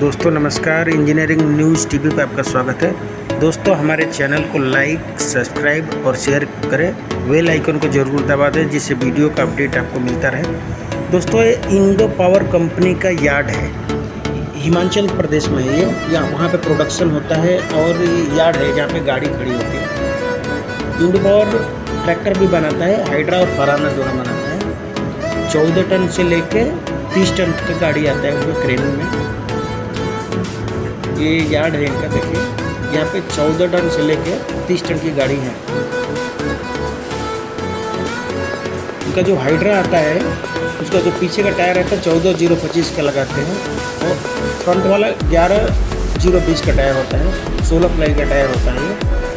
दोस्तों, नमस्कार। Engineering news TV पर आपका स्वागत है। दोस्तों, हमारे चैनल को लाइक, सब्सक्राइब और शेयर करें। वेल आइकन को ज़रूर दबा दें, जिससे वीडियो का अपडेट आपको मिलता रहे। दोस्तों, ये इंडो पावर कंपनी का यार्ड है। हिमाचल प्रदेश में है ये। या वहाँ पर प्रोडक्शन होता है और यार्ड है जहाँ पर गाड़ी खड़ी होती है। इंडो पावर ट्रैक्टर भी बनाता है, हाइड्रा और फराना दोनों बनाता है। चौदह टन से लेके तीस टन की गाड़ी आता है उसमें क्रेन में। ये यार्ड है इनका देखिए। यहाँ पे चौदह टन से लेके तीस टन की गाड़ी है। इनका जो हाइड्रा आता है, उसका जो पीछे का टायर रहता है, चौदह ज़ीरो पच्चीस का लगाते हैं। और फ्रंट वाला ग्यारह ज़ीरो बीस का टायर होता है, सोलह प्लाई का टायर होता है